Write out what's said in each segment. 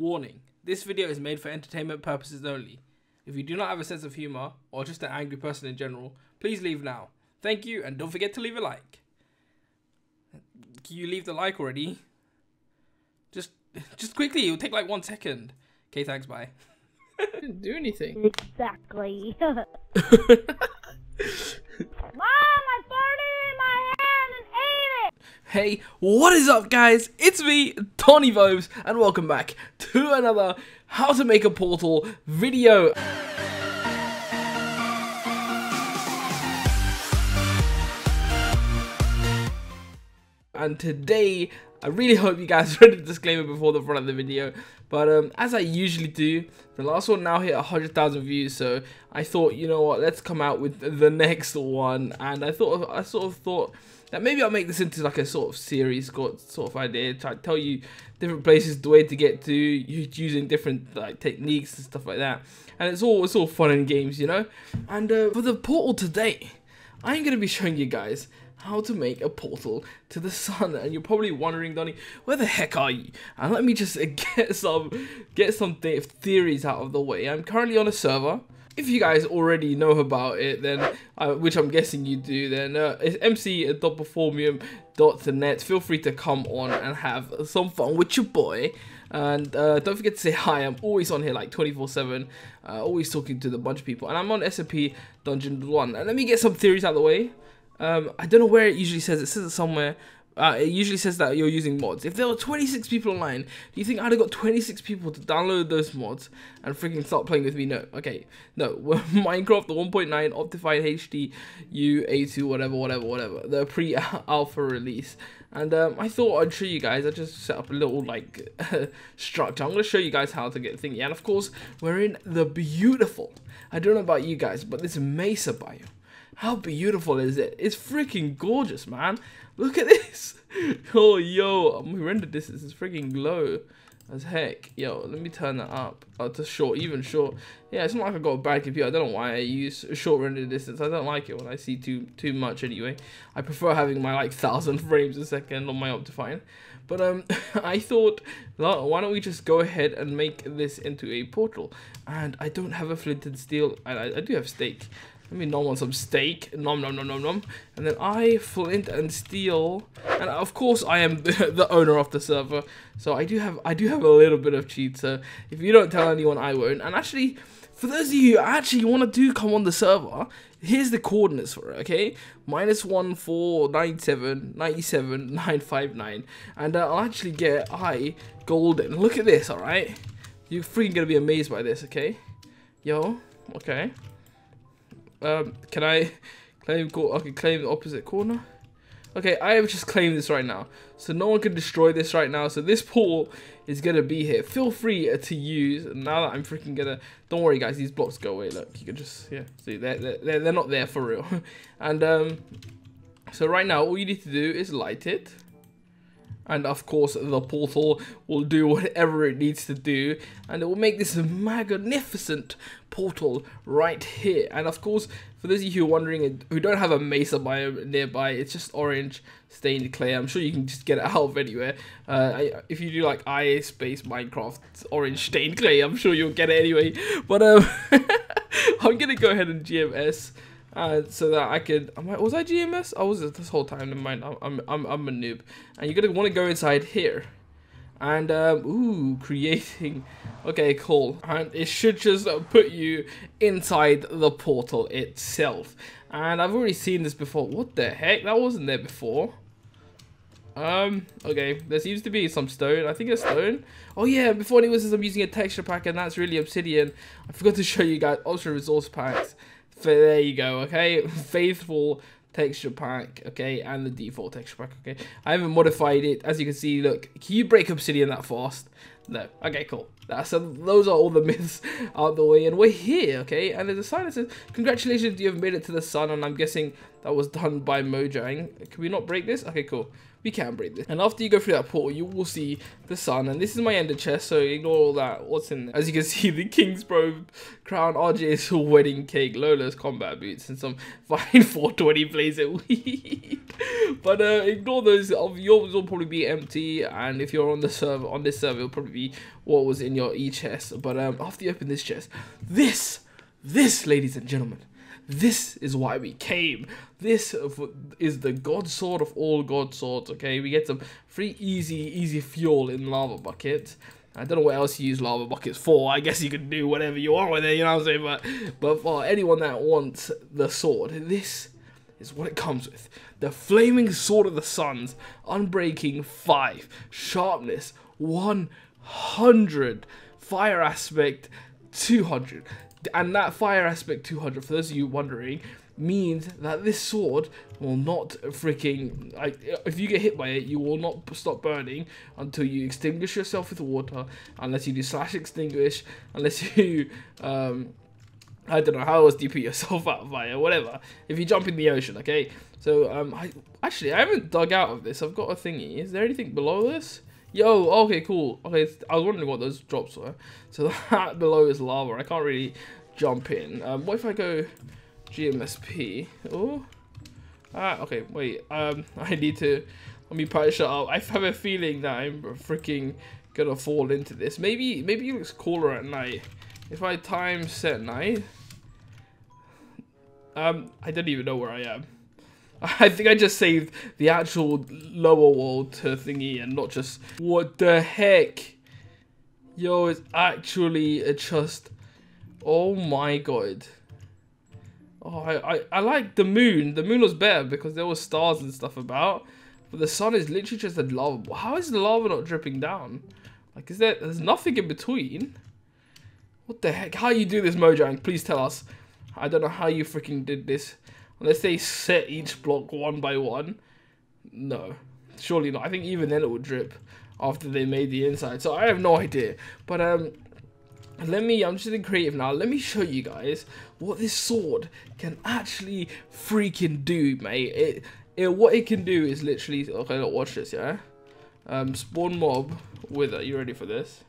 Warning, this video is made for entertainment purposes only. If you do not have a sense of humor, or just an angry person in general, please leave now. Thank you, and don't forget to leave a like. Can you leave the like already? Just, just quickly, it'll take like one second. Okay, thanks, bye. didn't do anything. Exactly. Mom, I farted in my hand and ate it! Hey, what is up guys? It's me, Doni Bobes, and welcome back to another How to Make a Portal video. And today, I really hope you guys read the disclaimer before the front of the video. But um, as I usually do, the last one now hit 100,000 views, so I thought, you know what, let's come out with the next one. And I thought, I sort of thought that maybe I'll make this into like a sort of series, got sort of idea, try to tell you different places, the way to get to, using different like techniques and stuff like that. And it's all it's all fun and games, you know. And uh, for the portal today, I'm gonna be showing you guys how to make a portal to the sun and you're probably wondering Doni where the heck are you and let me just get some get some th theories out of the way I'm currently on a server if you guys already know about it then uh, which I'm guessing you do then uh, it's mc.performium.net feel free to come on and have some fun with your boy. And uh, don't forget to say hi. I'm always on here like 24 7 uh, always talking to the bunch of people. And I'm on SMP Dungeon 1 and let me get some theories out of the way. Um, I don't know where it usually says. It says it somewhere. Uh, it usually says that you're using mods. If there were 26 people online, do you think I'd have got 26 people to download those mods and freaking start playing with me? No. Okay. No. Minecraft, 1.9 Optifine HD U A2, whatever, whatever, whatever. The pre-alpha release. And um, I thought I'd show you guys. I just set up a little like structure. I'm going to show you guys how to get thingy. And of course, we're in the beautiful. I don't know about you guys, but this Mesa biome how beautiful is it? It's freaking gorgeous, man. Look at this. Oh, yo, my render distance is freaking low as heck. Yo, let me turn that up uh, to short, even short. Yeah, it's not like I got a bad computer. I don't know why I use short render distance. I don't like it when I see too too much anyway. I prefer having my like thousand frames a second on my Optifine. But um, I thought, why don't we just go ahead and make this into a portal? And I don't have a flint and steel. I, I do have steak. Let me nom on some steak. Nom nom nom nom nom. And then I flint and steel. And of course I am the, owner of the server. So I do have I do have a little bit of cheat. So if you don't tell anyone I won't. And actually for those of you who actually want to do come on the server, here's the coordinates for it, okay? Minus 1, 4, 97, 97, 959. And uh, I'll actually get I golden. Look at this, alright? You're freaking gonna be amazed by this, okay? Yo, okay. Um, can I claim? I can claim the opposite corner. Okay, I have just claimed this right now. So no one can destroy this right now. So this pool is going to be here. Feel free to use. Now that I'm freaking going to... Don't worry, guys. These blocks go away. Look, you can just... Yeah, see, they're, they're, they're not there for real. and um, so right now, all you need to do is light it and of course the portal will do whatever it needs to do and it will make this magnificent portal right here. And of course for those of you who are wondering who don't have a mesa biome nearby it's just orange stained clay. I'm sure you can just get it out of anywhere. Uh, if you do like ia space minecraft orange stained clay. I'm sure you'll get it anyway. But um i'm gonna go ahead and gms uh, so that I could. I'm I, was I GMS? I was this whole time. Never mind. I'm I'm I'm a noob. And you're gonna want to go inside here, and um, ooh, creating. Okay, cool. And it should just put you inside the portal itself. And I've already seen this before. What the heck? That wasn't there before. Um, okay, there seems to be some stone. I think it's stone. Oh yeah, before it was I'm using a texture pack and that's really obsidian. I forgot to show you guys ultra resource packs there you go, okay? Faithful texture pack, okay, and the default texture pack, okay? I haven't modified it. As you can see, look, can you break obsidian that fast? No. Okay, cool. So those are all the myths out the way, and we're here, okay? And there's a sign that says, congratulations, you have made it to the sun, and I'm guessing that was done by Mojang. Can we not break this? Okay, cool. We can break this. And after you go through that portal, you will see the sun. And this is my ender chest, so ignore all that. What's in there? As you can see, the Kingsbro crown, RJ's wedding cake, Lola's combat boots, and some fine 420 blazer weed. but uh, ignore those. Of yours will probably be empty. And if you're on the server, on this server, it'll probably be what was in your e-chest. But um, after you open this chest, this, this, ladies and gentlemen, this is why we came. This is the god sword of all god swords, okay? We get some free easy, easy fuel in lava bucket. I don't know what else you use lava buckets for. I guess you can do whatever you want with it, you know what I'm saying? But, but for anyone that wants the sword, this is what it comes with. The Flaming Sword of the Suns, Unbreaking 5, Sharpness 100, Fire Aspect 200 and that fire aspect 200 for those of you wondering means that this sword will not freaking like if you get hit by it you will not stop burning until you extinguish yourself with water unless you do slash extinguish unless you um I don't know how else do you put yourself out of fire whatever if you jump in the ocean okay? So um I actually I haven't dug out of this I've got a thingy. Is there anything below this Yo, okay, cool. Okay, I was wondering what those drops were. So that below is lava. I can't really jump in. Um, what if I go GMSP? Oh, ah, okay. Wait. Um, I need to let me probably shut up. I have a feeling that I'm freaking gonna fall into this. Maybe, maybe it looks cooler at night. If I time set night, um, I don't even know where I am. I think I just saved the actual lower world to thingy and not just... What the heck? Yo, it's actually a just... Oh my god. Oh, I, I, I like the moon. The moon was better because there were stars and stuff about. But the sun is literally just a lava. How is the lava not dripping down? Like, is there... There's nothing in between. What the heck? How you do this, Mojang? Please tell us. I don't know how you freaking did this. Unless they set each block one by one. No. Surely not. I think even then it would drip after they made the inside. So I have no idea. But um let me I'm just in creative now. Let me show you guys what this sword can actually freaking do, mate. It it what it can do is literally okay, look, watch this, yeah? Um spawn mob wither. You ready for this?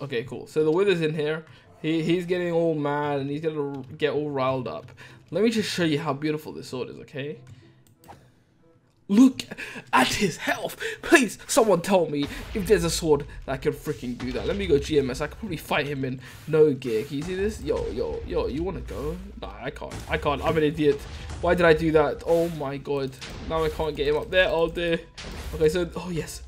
Okay, cool. So the wither's in here. He, he's getting all mad and he's gonna get all riled up. Let me just show you how beautiful this sword is, okay? Look at his health. Please, someone tell me if there's a sword that can freaking do that. Let me go GMS. I could probably fight him in no gear. Can you see this? Yo, yo, yo, you want to go? Nah, I can't. I can't. I'm an idiot. Why did I do that? Oh my god. Now I can't get him up there. Oh dear. Okay, so, oh yes.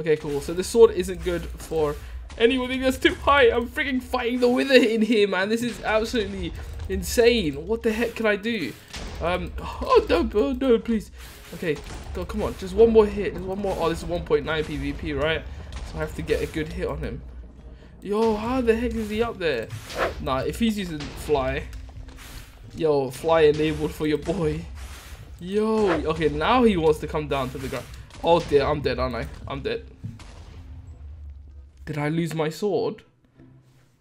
Okay, cool. So the sword isn't good for anyone that's too high. I'm freaking fighting the wither in here, man. This is absolutely insane. What the heck can I do? Um, oh, no, oh, no, please. Okay, go, come on. Just one more hit. Just one more. Oh, this is 1.9 PvP, right? So I have to get a good hit on him. Yo, how the heck is he up there? Nah, if he's using fly. Yo, fly enabled for your boy. Yo, okay, now he wants to come down to the ground. Oh dear, I'm dead, aren't I? I'm dead. Did I lose my sword?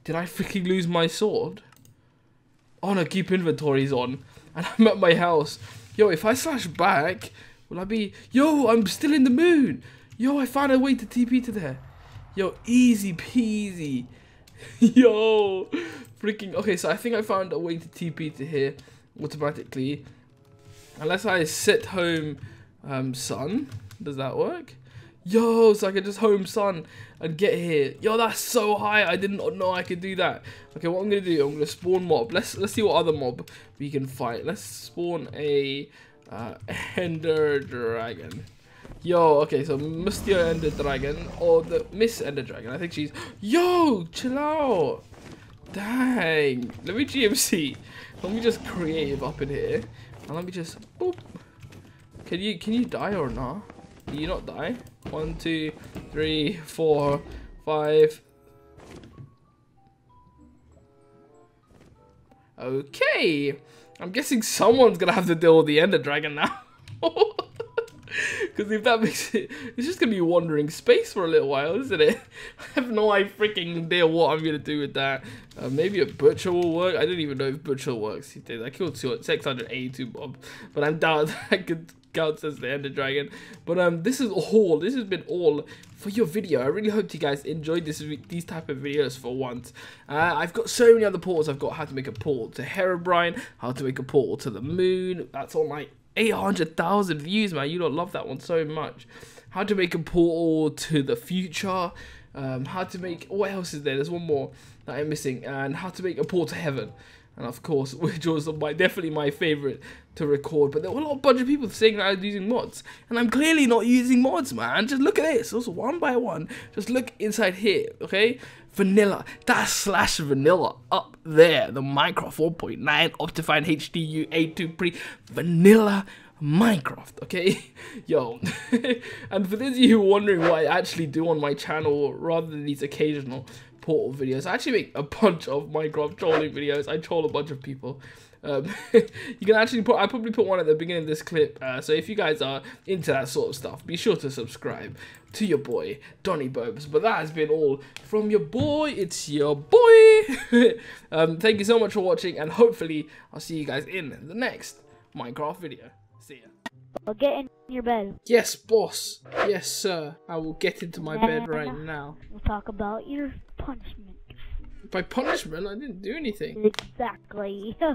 Did I freaking lose my sword? Oh no, keep inventories on. And I'm at my house. Yo, if I slash back, will I be... Yo, I'm still in the moon. Yo, I found a way to TP to there. Yo, easy peasy. Yo, freaking... Okay, so I think I found a way to TP to here automatically. Unless I sit home um, sun. Does that work? Yo, so I can just home sun and get here. Yo, that's so high. I did not know I could do that. Okay, what I'm gonna do, I'm gonna spawn mob. Let's let's see what other mob we can fight. Let's spawn a uh, Ender Dragon. Yo, okay, so Mustia Ender Dragon or the Miss Ender Dragon. I think she's. Yo, chill out. Dang. Let me GMC. Let me just creative up in here, and let me just. Boop. Can you can you die or not? Do you not die? One, two, three, four, five. Okay. I'm guessing someone's gonna have to deal with the Ender Dragon now. Because if that makes it, it's just gonna be wandering space for a little while, isn't it? I have no freaking idea what I'm gonna do with that. Uh, maybe a butcher will work. I don't even know if butcher works. He did. I killed 682 mob, but I'm doubt that could count as the Ender Dragon. But um, this is all. This has been all for your video. I really hope you guys enjoyed this these type of videos for once. Uh, I've got so many other portals. I've got how to make a portal to Herobrine, how to make a portal to the moon. That's all my 800,000 views, man. You don't love that one so much. How to make a portal to the future. Um, how to make, what else is there? There's one more that I'm missing. And how to make a portal to heaven. And of course, which was my definitely my favorite to record. But there were a lot of bunch of people saying that I was using mods. And I'm clearly not using mods, man. Just look at this. Also, one by one. Just look inside here, okay? vanilla. That's slash vanilla up there. The Minecraft 1.9 Optifine HDU A2 Pre vanilla Minecraft, okay? Yo. and for those of you who are wondering what I actually do on my channel rather than these occasional portal videos, I actually make a bunch of Minecraft trolling videos. I troll a bunch of people. Um, you can actually put, I probably put one at the beginning of this clip, uh, so if you guys are into that sort of stuff, be sure to subscribe to your boy, Doni Bobes. But that has been all from your boy, it's your boy! um, thank you so much for watching, and hopefully I'll see you guys in the next Minecraft video. See ya. Well, get in your bed. Yes, boss. Yes, sir. I will get into my bed right now. We'll talk about your punishment. By punishment, I didn't do anything. Exactly.